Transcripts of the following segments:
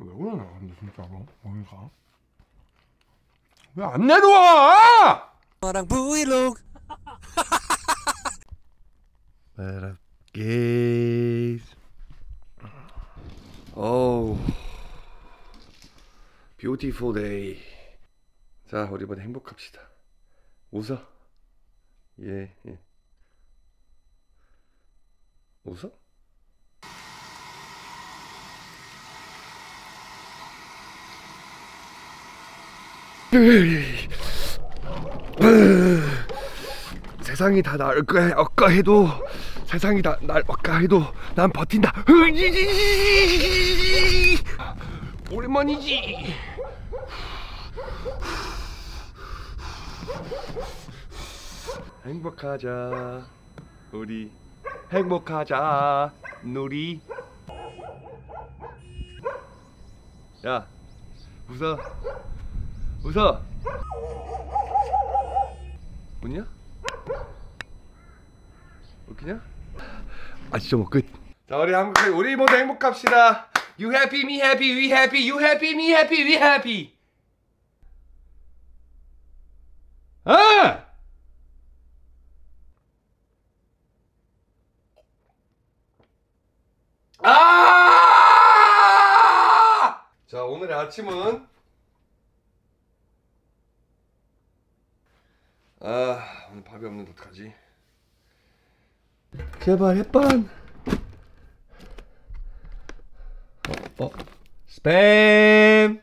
왜 그러냐 근데 진짜로 뭔가 왜 안 내려와 너랑 브이로그 What up, guys? Oh, beautiful day. 자, 우리 이번에 행복합시다. 웃어. 예, 예. 웃어? 세상이 다날 억까 해도 세상이 다 날 억까 해도 난 버틴다. 오랜만이지. 행복하자 우리. 행복하자 누리. 야 웃어 웃어 웃냐? 웃기냐? 아 진짜 뭐 끝. 자 우리 한국 우리 모두 행복합시다. You happy, me happy, we happy. You happy, me happy, we happy. 아! 아! 자 오늘의 아침은 아 오늘 밥이 없는데 어떡하지? 제발 햇반. 어, 어. 스팸.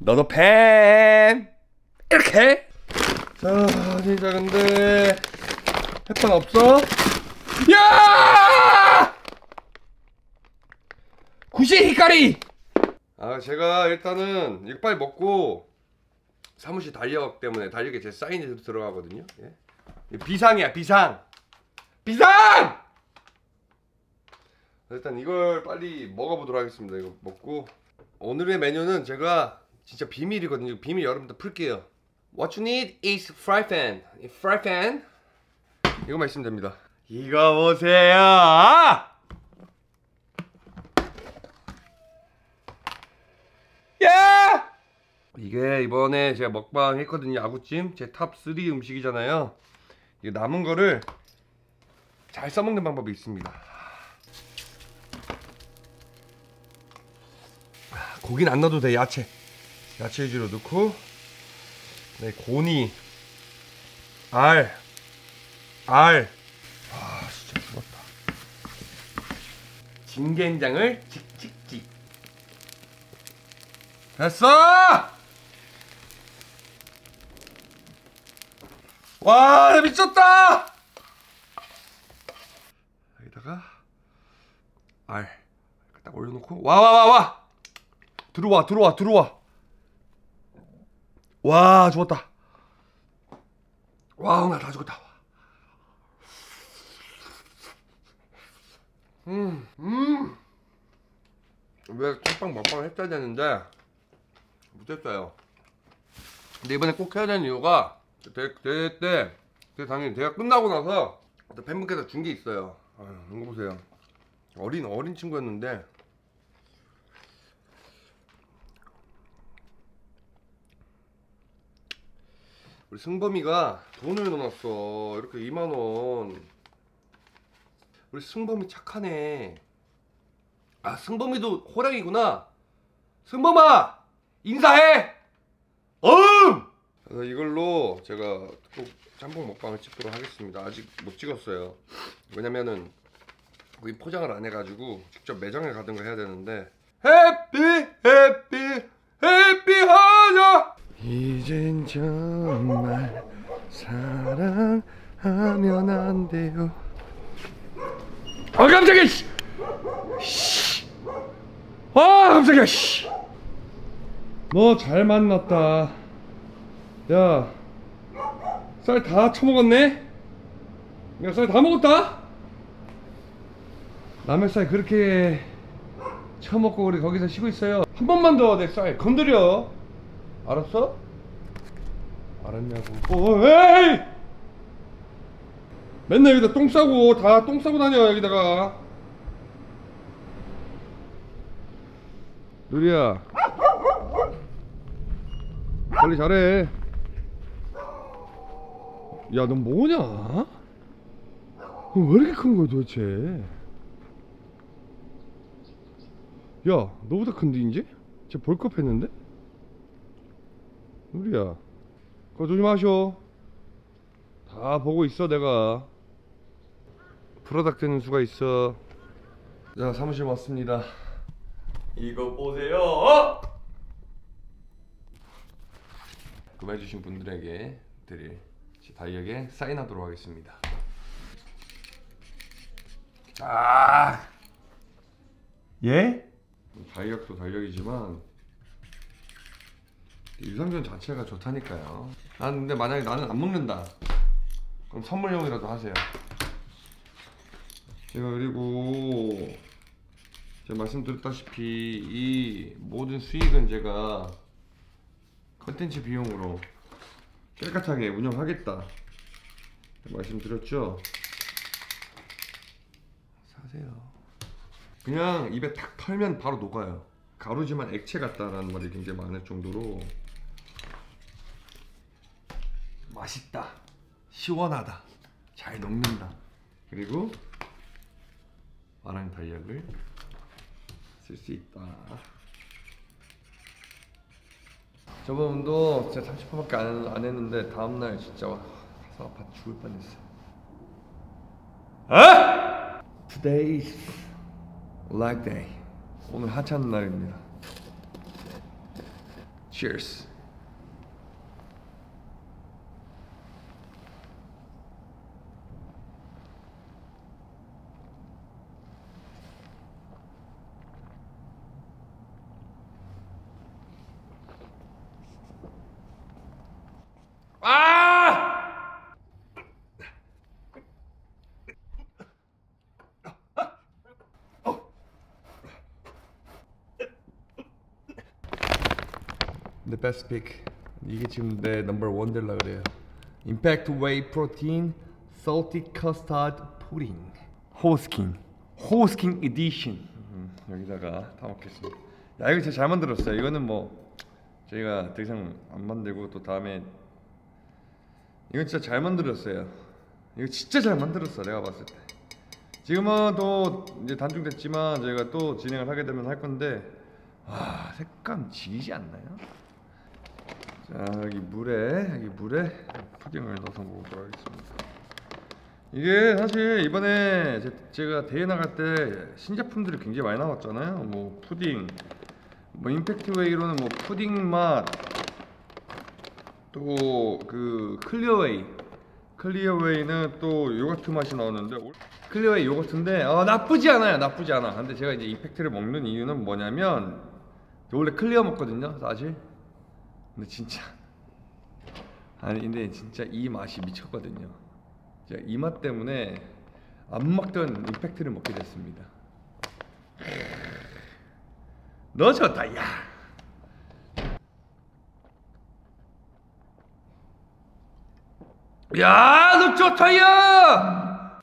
너도 팸. 이렇게. 자, 진짜 근데 햇반 없어? 야! 구시 히카리. 아, 제가 일단은 이거 빨리 먹고 사무실 달력 때문에 달력에 제 사인이 들어가거든요. 예. 비상이야 비상. 비상! 일단 이걸 빨리 먹어보도록 하겠습니다. 이거 먹고. 오늘의 메뉴는 제가 진짜 비밀이거든요. 비밀 여러분들 풀게요. What you need is fry pan. fry pan. 이거만 있으면 됩니다. 이거 보세요 야 이게 이번에 제가 먹방 했거든요 아구찜 제 top 3 음식이잖아요 이 남은 거를 잘 써먹는 방법이 있습니다. 고기는 안 넣어도 돼 야채 야채 위주로 넣고 네 고니 알 알. 아 진짜 죽었다. 진간장을 칙칙칙. 됐어! 와, 나 미쳤다! 여기다가 알딱 올려놓고 와 와 와 와, 들어와 들어와 들어와! 와 죽었다! 와나다 죽었다! 음 음왜 찐빵 먹방 했어야 되는데 못했어요. 근데 이번에 꼭 해야 되는 이유가 대회, 대회 때, 대 당연히 대회 끝나고 나서 또 팬분께서 준 게 있어요. 아유, 이거 보세요. 어린 어린 친구였는데 우리 승범이가 돈을 넣어놨어. 이렇게 2만 원. 우리 승범이 착하네. 아 승범이도 호랑이구나. 승범아 인사해. 음. 그래서 이걸로 제가 꼭 짬뽕 먹방을 찍도록 하겠습니다. 아직 못 찍었어요. 왜냐면은 거기 포장을 안 해가지고 직접 매장에 가든가 해야 되는데 해피 해피 해피 하자 이젠 정말 사랑하면 안 돼요 아 깜짝이야 씨. 씨. 아 깜짝이야 너잘 만났다 야, 쌀 다 처먹었네? 야, 쌀 다 먹었다? 남의 쌀 그렇게 처먹고 우리 거기서 쉬고 있어요. 한 번만 더 내 쌀 건드려. 알았어? 알았냐고. 어, 에이! 맨날 여기다 똥 싸고 다 똥 싸고 다녀 여기다가. 누리야 관리 잘해 야 넌 뭐냐? 왜 이렇게 큰 거야 도대체? 야 너보다 큰데 이제? 쟤 벌컥 했는데? 누리야 그거 조심하셔 다 보고 있어 내가. 프로닥 되는 수가 있어. 자 사무실 왔습니다. 이거 보세요. 구매해주신 분들에게 드릴 제 다이어에 사인하도록 하겠습니다 아 예? 달력도 달력이지만 유산균 자체가 좋다니까요. 난 근데 만약에 나는 안 먹는다. 그럼 선물용이라도 하세요. 제가 그리고 제가 말씀드렸다시피 이 모든 수익은 제가 컨텐츠 비용으로 깨끗하게 운영하겠다. 말씀드렸죠? 사세요. 그냥 입에 탁 털면 바로 녹아요. 가루지만 액체 같다라는 말이 굉장히 많을 정도로 맛있다, 시원하다, 잘 녹는다. 그리고 마랑 달력을 쓸 수 있다. 저번 운동 진짜 30분밖에 안, 안 했는데 다음날 진짜 와, 가서 아파 죽을 뻔했어요. 어? Today is leg day. 오늘 하찮은 날입니다. Cheers. Best pick. 이게 지금 내 넘버 원 될라 그래요. Impact Whey Protein Salty Custard Pudding. 호스킨. 호스킨 에디션. 음, 여기다가 다 먹겠습니다. 야 이거 진짜 잘 만들었어요. 이거는 뭐 저희가 더 이상 안 만들고 또 다음에 이건 진짜 잘 만들었어요. 이거 진짜 잘 만들었어 내가 봤을 때. 지금은 또 이제 단종됐지만 저희가 또 진행을 하게 되면 할 건데 와 색감 지지 않나요? 자 여기 물에 여기 물에 푸딩을 넣어서 먹도록 하겠습니다. 이게 사실 이번에 제, 제가 대회 나갈 때 신제품들이 굉장히 많이 나왔잖아요. 뭐 푸딩, 뭐 Impact Whey로는 뭐 푸딩 맛, 또 그 Clear Whey, Clear Whey는 또 요거트 맛이 나오는데 올- Clear Whey 요거트인데 어, 나쁘지 않아요, 나쁘지 않아. 근데 제가 이제 Impact를 먹는 이유는 뭐냐면 원래 클리어 먹거든요, 사실. 근데 진짜 아니 근데 진짜 이 맛이 미쳤거든요. 이 맛 때문에 안 먹던 임팩트를 먹게 됐습니다. 너 좋다 야. 야, 너 좋다 야.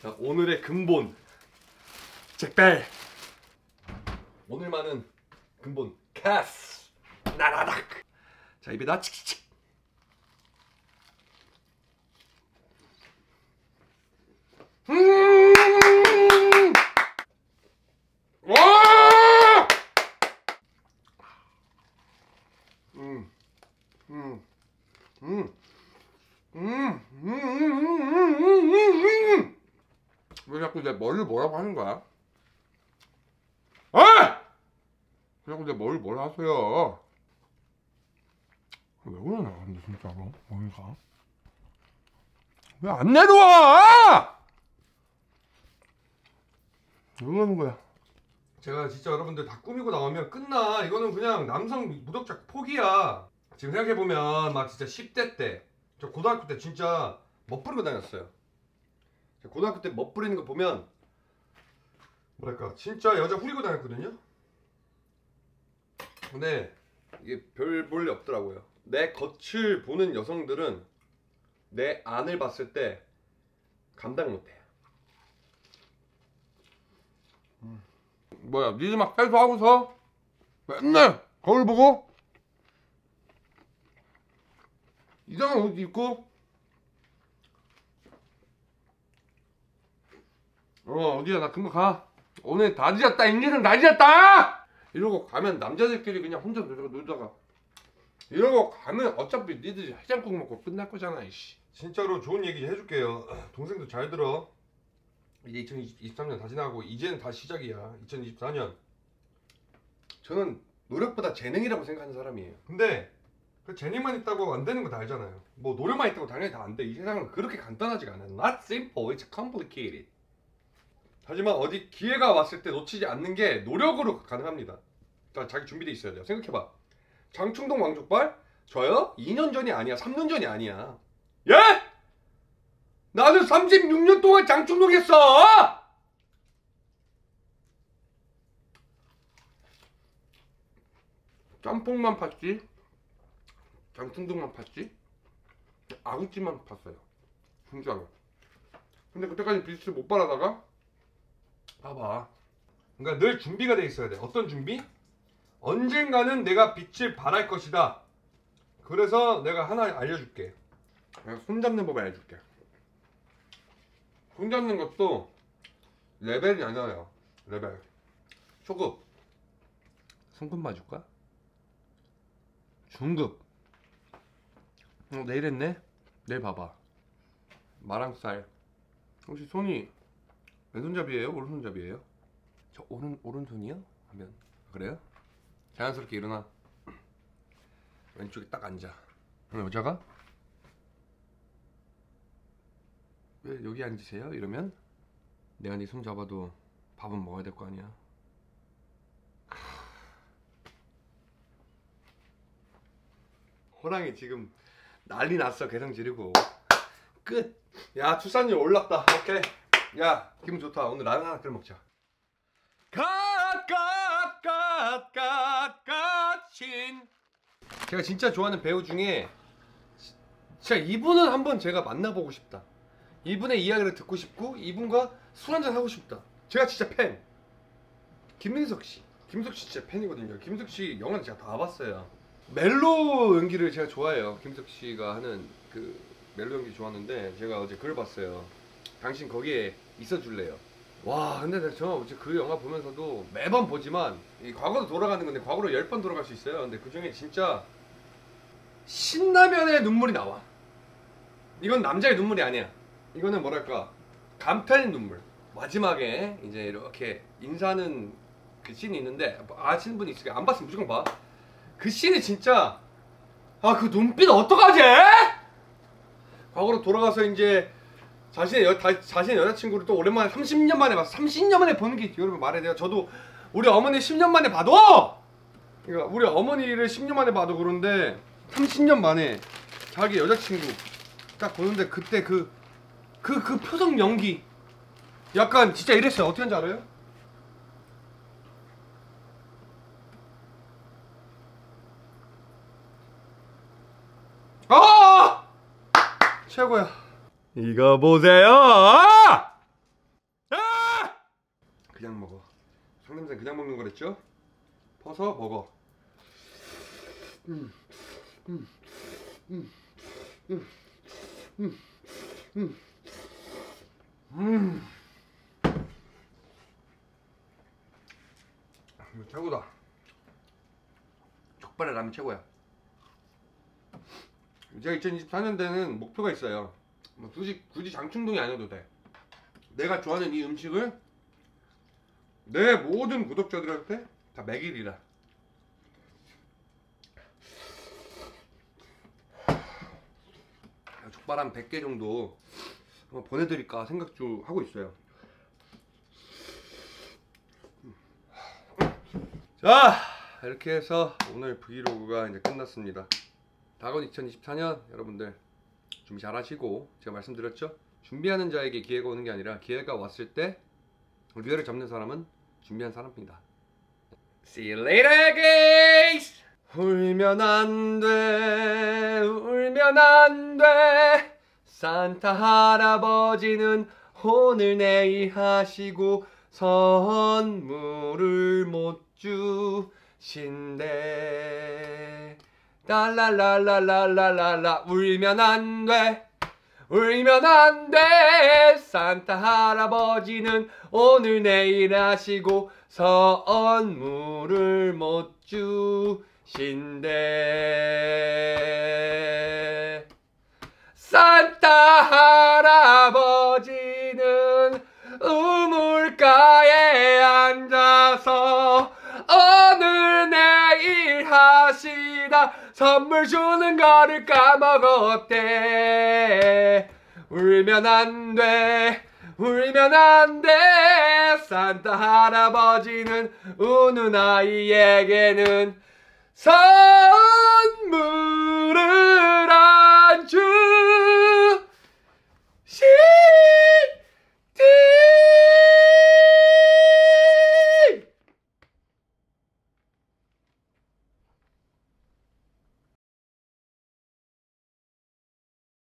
자, 오늘의 근본 잭벨. 오늘만은 근본 캐스 나라닥. 자 입에다 칙칙 음! 와! 음. 음. 음. 음. 음. 음. 음. 음. 음. 왜 자꾸 내 머리를 뭐라고 하는 거야? 어! 왜 자꾸 내 머리를 뭐라 하세요? 진짜로 머리가 왜 안 내려와? 왜 그러는 거야? 제가 진짜 여러분들 다 꾸미고 나오면 끝나. 이거는 그냥 남성 무덕자 포기야. 지금 생각해보면 막 진짜 10대 때, 저 고등학교 때 진짜 멋 부리고 다녔어요. 저 고등학교 때 멋 부리는 거 보면 뭐랄까 진짜 여자 후리고 다녔거든요. 근데 이게 별 볼일 없더라고요. 내 겉을 보는 여성들은 내 안을 봤을 때 감당 못해요. 뭐야, 니들 막 해소하고서 맨날 거울 보고? 이상한 옷 입고? 어 어디야? 나 금방 가. 오늘 다 늦었다 인기는 다 늦었다! 이러고 가면 남자들끼리 그냥 혼자 놀다가 이러고 가면 어차피 니들이 해장국 먹고 끝날 거잖아 이씨. 진짜로 좋은 얘기 해줄게요. 동생도 잘 들어. 이제 2023년 다 지나고 이제는 다 시작이야. 2024년. 저는 노력보다 재능이라고 생각하는 사람이에요. 근데 그 재능만 있다고 안 되는 거 다 알잖아요. 뭐 노력만 있다고 당연히 다 안 돼. 이 세상은 그렇게 간단하지가 않아요 Not simple, it's complicated. 하지만 어디 기회가 왔을 때 놓치지 않는 게 노력으로 가능합니다. 그러니까 자기 준비돼 있어야 돼요. 생각해봐 장충동 왕족발? 저요? 2년 전이 아니야. 3년 전이 아니야. 예? 나는 36년 동안 장충동 했어! 짬뽕만 팠지? 장충동만 팠지? 아구찜만 팠어요. 진짜로. 근데 그때까지 빛을 못 발하다가? 봐봐. 그러니까 늘 준비가 돼 있어야 돼. 어떤 준비? 언젠가는 내가 빛을 발할 것이다 그래서 내가 하나 알려줄게 내가 손 잡는 법 알려줄게 손 잡는 것도 레벨이 아니라요 레벨 초급 손급 맞을까? 중급 어, 내일 했네? 내일 봐봐 마랑쌀 혹시 손이 왼손잡이에요? 오른손잡이에요? 저 오른, 오른손이요? 하면 그래요? 자연스럽게 일어나 왼쪽에 딱 앉아 그럼 여자가 왜 여기 앉으세요? 이러면 내가 네 손 잡아도 밥은 먹어야 될 거 아니야 호랑이 지금 난리 났어 개성 지르고 끝. 야 출산율 올랐다. 오케이. 야 기분 좋다. 오늘 라면 하나 끓여 먹자. 갓갓 갓갓갓신. 제가 진짜 좋아하는 배우 중에 진짜 이분은 한번 제가 만나보고 싶다. 이분의 이야기를 듣고 싶고 이분과 술 한잔 하고 싶다. 제가 진짜 팬. 김민석 씨. 김석 씨 진짜 팬이거든요. 김석 씨 영화는 제가 다 봤어요. 멜로 연기를 제가 좋아해요. 김석 씨가 하는 그 멜로 연기 좋아하는데 제가 어제 글을 봤어요. 당신 거기에 있어줄래요. 와, 근데 내가 그 영화 보면서도 매번 보지만 이 과거로 돌아가는 건데 과거로 열 번 돌아갈 수 있어요. 근데 그 중에 진짜 신라면에 눈물이 나와. 이건 남자의 눈물이 아니야. 이거는 뭐랄까 감탄의 눈물. 마지막에 이제 이렇게 인사하는 그 씬이 있는데 아시는 분이 있으니까 안 봤으면 무조건 봐. 그 씬이 진짜 아 그 눈빛 어떡하지? 과거로 돌아가서 이제 자신의 여, 다, 자신의 여자친구를 또 오랜만에 30년 만에 봤어 30년 만에 보는 게 여러분 말해야 돼요 저도 우리 어머니 10년 만에 봐도 그러니까 우리 어머니를 10년 만에 봐도 그런데 30년 만에 자기 여자친구 딱 보는데 그때 그 그, 그 표정 연기 약간 진짜 이랬어요 어떻게 하는지 알아요? 아! 최고야. 이거 보세요. 아! 그냥 먹어. 상냄새 그냥 먹는 거랬죠? 퍼서 먹어. 음, 음, 음, 음, 음, 음, 음. 최고다. 족발에 라면 최고야. 제가 2024년대는 목표가 있어요. 뭐 굳이 굳이 장충동이 아니어도 돼. 내가 좋아하는 이 음식을 내 모든 구독자들한테 다 먹이리라. 족발 한 100개 정도 보내드릴까 생각 중 하고 있어요. 자 이렇게 해서 오늘 브이로그가 이제 끝났습니다. 다가온 2024년 여러분들 준비 잘 하시고 제가 말씀드렸죠? 준비하는 자에게 기회가 오는 게 아니라 기회가 왔을 때 기회를 잡는 사람은 준비한 사람입니다. See you later, guys! 울면 안 돼, 울면 안 돼. 산타 할아버지는 오늘 내일 하시고 선물을 못 주. 신데 달랄랄랄랄랄라. 울면 안 돼. 울면 안 돼. 산타 할아버지는 오늘 내일 하시고 선물을 못 주신대. 산타 할아버지 하시다. 선물 주는 거를 까먹었대. 울면 안 돼 울면 안 돼. 산타 할아버지는 우는 아이에게는 선물을 안 주신대